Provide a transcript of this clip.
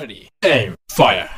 Ready, aim, fire!